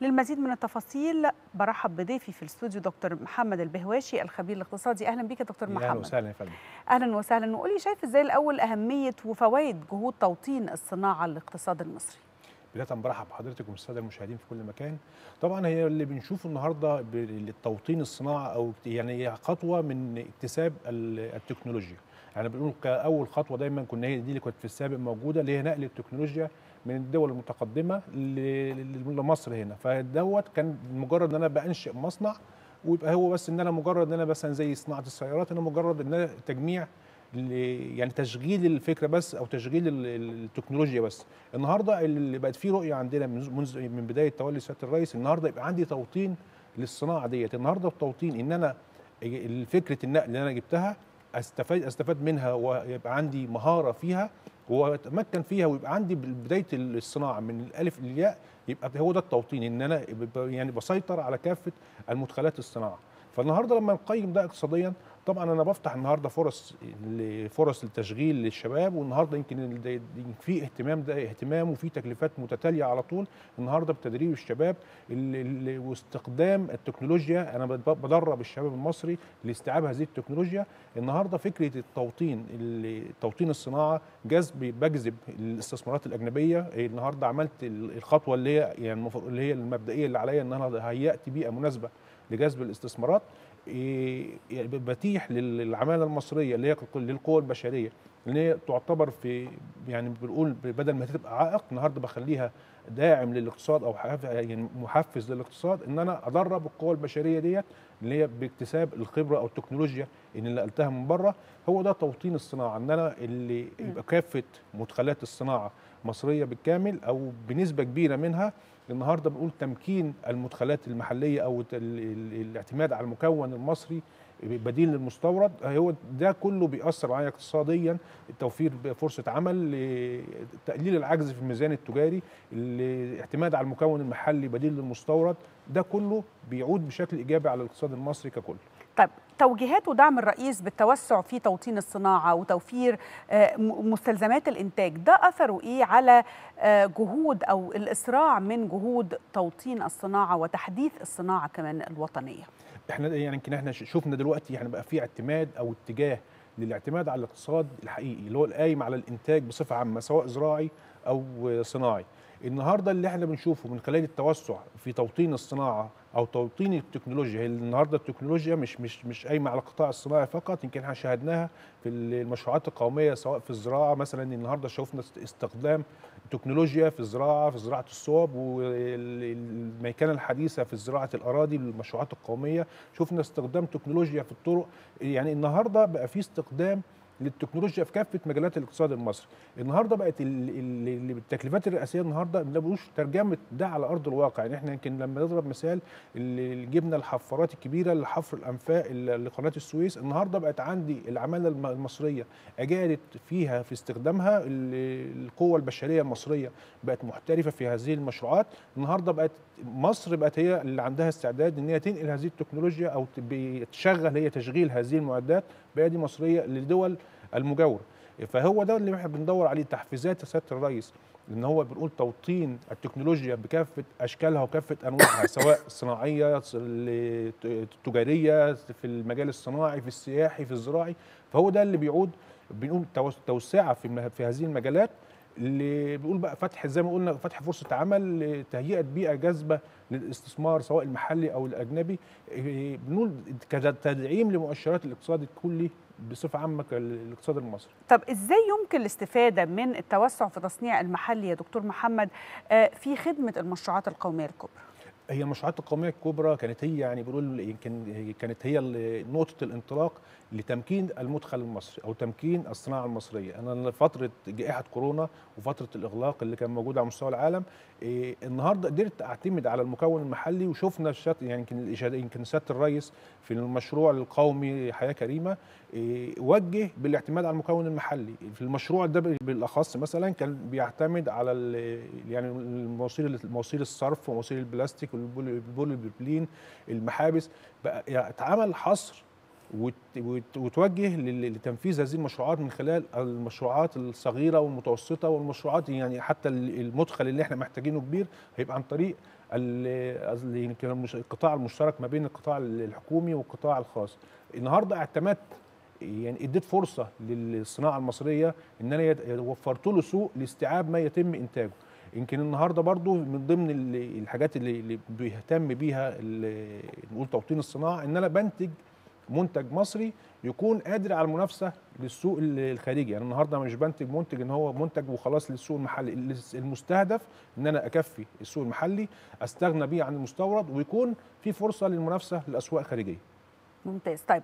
للمزيد من التفاصيل برحب بضيفي في الاستوديو دكتور محمد البهواشي الخبير الاقتصادي. أهلا بك دكتور محمد أهلا وسهلا يا فندم. أهلا وسهلا. وقولي شايف إزاي الأول أهمية وفوائد جهود توطين الصناعة للاقتصاد المصري؟ بداية برحب بحضرتك والساده المشاهدين في كل مكان. طبعا هي اللي بنشوفه النهارده بالتوطين الصناعه أو يعني هي خطوة من اكتساب التكنولوجيا. يعني بنقول كأول خطوة دايما كنا هي دي اللي كانت في السابق موجودة اللي هي نقل التكنولوجيا من الدول المتقدمة لمصر هنا. فدوت كان مجرد إن أنا بأنشئ مصنع ويبقى هو بس إن أنا مجرد إن أنا مثلا زي صناعة السيارات أنا مجرد إن أنا تجميع يعني تشغيل الفكرة بس أو تشغيل التكنولوجيا بس. النهارده اللي بقت فيه رؤية عندنا منذ من بداية تولي سيادة الرئيس النهارده يبقى عندي توطين للصناعة ديت. النهارده التوطين إن أنا فكره النقل اللي أنا جبتها أستفاد أستفاد منها ويبقى عندي مهارة فيها وأتمكن فيها ويبقى عندي بداية الصناعة من الألف للياء يبقى هو ده التوطين. إن أنا يعني بسيطر على كافة المدخلات الصناعه فالنهاردة لما نقيم ده اقتصاديا طبعا أنا بفتح النهارده فرص فرص للتشغيل للشباب والنهاردة يمكن في اهتمام ده اهتمام وفي تكليفات متتالية على طول النهارده بتدريب الشباب. واستخدام التكنولوجيا أنا بدرب الشباب المصري لاستيعاب هذه التكنولوجيا. النهارده فكرة التوطين توطين الصناعة جذب بجذب الاستثمارات الأجنبية. النهارده عملت الخطوة اللي هي يعني اللي هي المبدئية اللي عليا إن أنا هيأت بيئة مناسبة لجذب الاستثمارات. بتيح للعمالة المصرية اللي هي للقوى البشرية إن هي تعتبر في يعني بنقول بدل ما تبقى عائق النهارده بخليها داعم للاقتصاد أو يعني محفز للاقتصاد إن أنا أدرب القوى البشرية ديت اللي هي باكتساب الخبرة أو التكنولوجيا اللي نقلتها من بره. هو ده توطين الصناعة إن أنا اللي يبقى كافة مدخلات الصناعة مصرية بالكامل أو بنسبة كبيرة منها. النهارده بنقول تمكين المدخلات المحلية أو الاعتماد على المكون المصري بديل للمستورد هو ده كله بيأثر معايا اقتصاديا توفير فرصه عمل تقليل العجز في الميزان التجاري الاعتماد على المكون المحلي بديل للمستورد ده كله بيعود بشكل إيجابي على الاقتصاد المصري ككل. طيب توجيهات ودعم الرئيس بالتوسع في توطين الصناعة وتوفير مستلزمات الإنتاج ده أثره إيه على جهود أو الإسراع من جهود توطين الصناعة وتحديث الصناعة كمان الوطنية؟ إحنا يعني يمكن إحنا شفنا دلوقتي إحنا بقى في اعتماد أو اتجاه للاعتماد على الاقتصاد الحقيقي اللي هو القايم على الانتاج بصفة عامة سواء زراعي أو صناعي. النهارده اللي إحنا بنشوفه من خلال التوسع في توطين الصناعة أو توطين التكنولوجيا هي النهارده التكنولوجيا مش مش مش قايمة على القطاع الصناعي فقط يمكن إحنا شاهدناها في المشروعات القومية سواء في الزراعة. مثلا النهارده شفنا استخدام تكنولوجيا في الزراعة في زراعة الصوب والميكنه الحديثة في زراعة الأراضي للمشروعات القومية. شفنا استخدام تكنولوجيا في الطرق. يعني النهارده بقى في استخدام للتكنولوجيا في كافة مجالات الاقتصاد المصري. النهارده بقت التكليفات الرئاسية النهارده ما بقوش ترجمة ده على أرض الواقع. يعني إحنا يمكن لما نضرب مثال اللي جبنا الحفارات الكبيرة لحفر الأنفاق لقناة السويس النهارده بقت عندي العمالة المصرية أجادت فيها في استخدامها القوة البشرية المصرية. بقت محترفة في هذه المشروعات. النهارده بقت مصر بقت هي اللي عندها استعداد إن هي تنقل هذه التكنولوجيا أو تشغل هي تشغيل هذه المعدات بايدي مصرية للدول المجاورة. فهو ده اللي إحنا بندور عليه تحفيزات سيادة الرئيس إن هو بنقول توطين التكنولوجيا بكافة أشكالها وكافة أنواعها سواء صناعية تجارية في المجال الصناعي في السياحي في الزراعي. فهو ده اللي بيعود بنقول توسعة في في هذه المجالات. اللي بيقول بقى فتح زي ما قلنا فتح فرصة عمل لتهيئة بيئة جاذبة للاستثمار سواء المحلي أو الأجنبي بنقول كتدعيم لمؤشرات الاقتصاد الكلي بصفة عامة الاقتصاد المصري. طب إزاي يمكن الاستفادة من التوسع في تصنيع المحلي يا دكتور محمد في خدمة المشروعات القومية الكبرى؟ هي المشروعات القومية الكبرى كانت هي يعني بنقول يمكن كانت هي نقطة الانطلاق لتمكين المدخل المصري أو تمكين الصناعة المصرية. أنا فترة جائحة كورونا وفترة الإغلاق اللي كان موجود على مستوى العالم إيه النهارده قدرت أعتمد على المكون المحلي وشفنا الشط يعني يمكن يمكن سياده الرئيس في المشروع القومي حياة كريمة إيه وجه بالاعتماد على المكون المحلي. في المشروع ده بالأخص مثلا كان بيعتمد على يعني المواسير مواسير الصرف ومواسير البلاستيك والبوليبروبلين المحابس بقى يعني اتعمل حصر وتوجه لتنفيذ هذه المشروعات من خلال المشروعات الصغيرة والمتوسطة والمشروعات يعني حتى المدخل اللي إحنا محتاجينه كبير هيبقى عن طريق المش- القطاع المشترك ما بين القطاع الحكومي والقطاع الخاص. النهارده اعتمدت يعني اديت فرصة للصناعة المصرية ان أنا وفرت له سوق لاستيعاب ما يتم انتاجه. يمكن النهارده برضو من ضمن ال- الحاجات اللي, بيهتم بيها نقول توطين الصناعة إن أنا بنتج منتج مصري يكون قادر على المنافسة للسوق ال- الخارجي. يعني النهارده مش بنتج منتج إن هو منتج وخلاص للسوق المحلي المستهدف إن أنا أكفي السوق المحلي أستغنى بيه عن المستورد ويكون في فرصة للمنافسة لأسواق خارجية. ممتاز. طيب